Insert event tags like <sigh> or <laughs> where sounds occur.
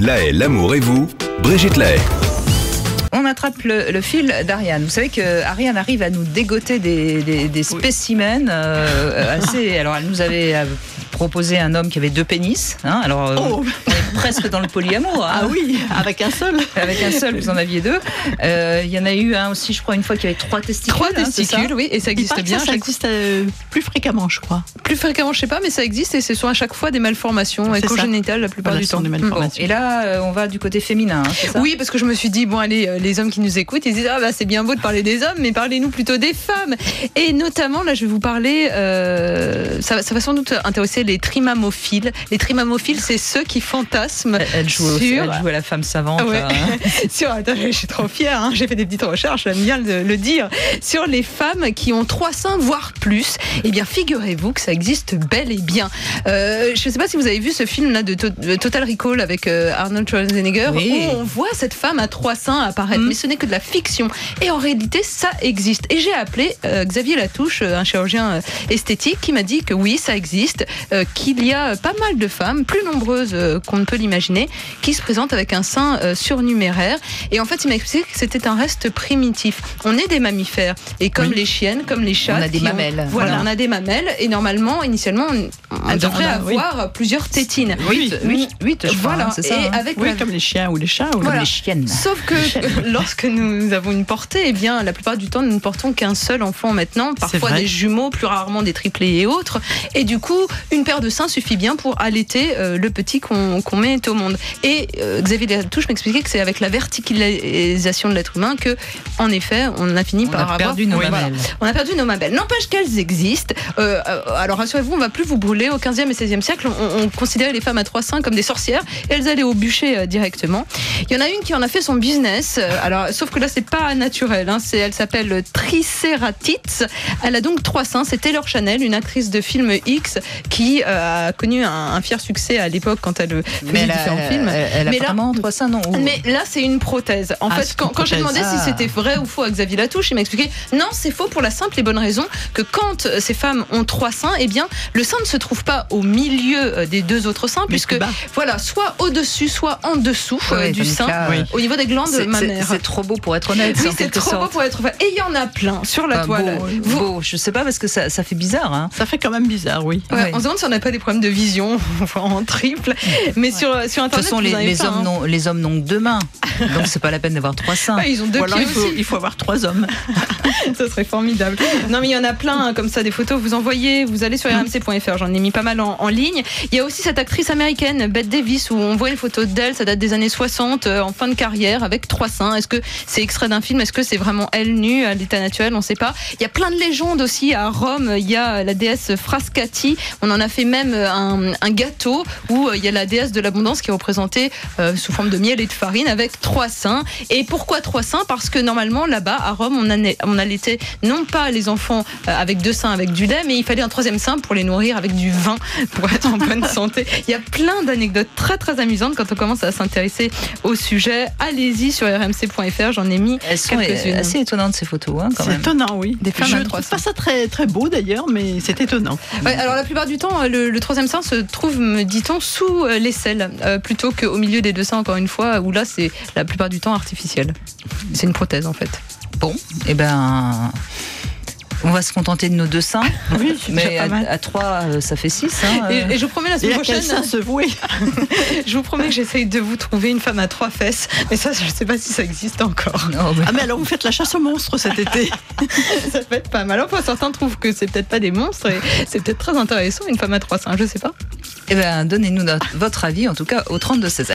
La haie, l'amour et vous, Brigitte Lahaie. On attrape le, le fil d'Ariane. Vous savez que Ariane arrive à nous dégoter des, des, des spécimens euh, assez. Alors, elle nous avait euh, proposé un homme qui avait deux pénis. Hein, alors, euh, Oh. on est presque dans le polyamour. hein. Ah oui, avec un seul. Avec un seul, vous en aviez deux. Euh, Il y en a eu un aussi, je crois, une fois qui avait trois testicules. Trois hein, testicules, oui, et ça existe bien. ça, ça chaque- existe euh, plus fréquemment, je crois. Plus fréquemment, je sais pas, mais ça existe et ce sont à chaque fois des malformations ça. congénitales la plupart Voilà, du temps. des. Et là, on va du côté féminin, ça Oui, parce que je me suis dit, bon, allez, les hommes qui nous écoutent, ils disent, ah bah c'est bien beau de parler des hommes, mais parlez-nous plutôt des femmes. Et notamment, là, je vais vous parler, euh, ça, va- ça va sans doute intéresser les trimamophiles. Les trimamophiles, c'est ceux qui fantasment Elle- Elle joue, au- sur... elle joue à la femme savante. Ouais. hein. <laughs> sur, attends, je suis trop fière, hein, j'ai fait des petites recherches, j'aime bien le, le dire, sur les femmes qui ont trois seins, voire plus. Eh bien, figurez-vous que ça existe bel et bien. Euh, je ne sais pas si vous avez vu ce film-là de, To- de Total Recall avec euh, Arnold Schwarzenegger, Oui. où on voit cette femme à trois seins apparaître, Mm. mais ce n'est que de la fiction. Et en réalité, ça existe. Et j'ai appelé euh, Xavier Latouche, un chirurgien esthétique, qui m'a dit que oui, ça existe, euh, qu'il y a pas mal de femmes, plus nombreuses euh, qu'on ne peut l'imaginer, qui se présentent avec un sein euh, surnuméraire. Et en fait, il m'a expliqué que c'était un reste primitif. On est des mammifères. Et comme Oui. les chiennes, comme les chats. On a des ont- mamelles. voilà, Voilà. on a des mamelles. Et normalement, initialement, on, on Ah, devrait oui. avoir plusieurs tétines. Oui, je crois, Voilà. hein, c'est ça. et hein. avec Oui, la comme les chiens ou les chats. Ou Voilà. Les chiennes. Sauf que <laughs> lorsque nous avons une portée, eh bien, la plupart du temps, nous ne portons qu'un seul enfant maintenant, parfois des jumeaux, plus rarement des triplés et autres. Et du coup, une paire de seins suffit bien pour allaiter euh, le petit qu'on met au monde. Et euh, Xavier Latouche m'expliquait que c'est avec la verticalisation de l'être humain que, en effet, on a fini On par a avoir perdu nos Oui, voilà. On a perdu nos mamelles. N'empêche qu'elles existent. Euh, euh, alors rassurez-vous, on va plus vous brûler. Au 15e et 16e siècle, on, on considérait les femmes à trois seins comme des sorcières. Et elles allaient au bûcher euh, directement. Il y en a une qui en a fait son business. Euh, Alors, sauf que là, c'est pas naturel. Hein. C'est, elle s'appelle Triceratits. Elle a donc trois seins. C'est Taylor Chanel, une actrice de film X qui euh, a connu un, un fier succès à l'époque quand elle faisait Mais elle différents films. elle, elle a Mais là- vraiment trois seins, non Mais là, c'est une prothèse. En Ah, fait, quand, quand j'ai demandé Ah. si c'était vrai ou faux à Xavier Latouche, il m'a expliqué non, c'est faux pour la simple et bonne raison que quand ces femmes ont trois seins, eh bien, le sein ne se trouve pas au milieu euh, des deux autres seins, puisque voilà, soit au-dessus, soit en dessous euh, Ouais, du sein, Oui. au niveau des glandes c'est- c'est mammaires. c'est trop beau pour être honnête. Oui, c'est trop beau pour être vrai. Et il y en a plein sur la Enfin, toile. beau, Vous- beau, je sais pas parce que ça, ça fait bizarre. Hein. Ça fait quand même bizarre, oui. Ouais, Ouais. On se demande si on n'a pas des problèmes de vision <laughs> en triple. Mais sur, sur De Internet, toute façon, vous les, les hommes hein. n'ont les hommes n'ont que deux mains, donc c'est pas la peine d'avoir trois seins. Ouais, ils ont deux pieds il faut, aussi. il faut avoir trois hommes. <laughs> Ça serait formidable. Non, mais il y en a plein hein, comme ça, des photos. Vous envoyez, vous allez sur rmc.fr. J'en ai mis pas mal en, ligne. Il y a aussi cette actrice américaine, Bette Davis, où on voit une photo d'elle. Ça date des années 60, euh, en fin de carrière, avec trois seins. Est-ce que c'est extrait d'un film? Est-ce que c'est vraiment elle nue à l'état naturel? On ne sait pas. Il y a plein de légendes aussi. À Rome, il y a la déesse Frascati. On en a fait même euh, un, gâteau où euh, il y a la déesse de l'abondance qui est représentée sous forme de miel et de farine avec trois seins. Et pourquoi trois seins? Parce que normalement, là-bas, à Rome, on, a, on allaitait non pas les enfants avec deux seins, avec du lait, mais il fallait un troisième sein pour les nourrir avec du vin, pour être en bonne santé. Il y a plein d'anecdotes très très amusantes quand on commence à s'intéresser au sujet. Allez-y sur rmc.fr, j'en ai mis Elles sont quelques-unes. assez étonnantes ces photos, hein, C'est étonnant, oui. Des femmes Je à ne trois trouve pas ça très, très beau d'ailleurs, mais c'est étonnant. Ouais, alors la plupart du temps, euh, le, le troisième sein se trouve, me dit-on, sous euh, l'aisselle, euh, plutôt qu'au milieu des deux seins, encore une fois, où là c'est la plupart du temps artificiel. C'est une prothèse en fait. Bon, et ben. On va se contenter de nos deux seins, Oui, mais à, trois, euh, ça fait six. Hein, euh. Et, je vous promets la semaine prochaine, sein se vouer? <laughs> Je vous promets que j'essaye de vous trouver une femme à trois fesses. Mais ça, je sais pas si ça existe encore. Non, mais- Ah mais alors vous faites la chasse aux monstres cet été <laughs> ça peut être pas mal. Enfin, certains trouvent que c'est peut-être pas des monstres et c'est peut-être très intéressant une femme à trois seins. Je sais pas. Eh ben, donnez-nous votre avis, en tout cas, au 32 16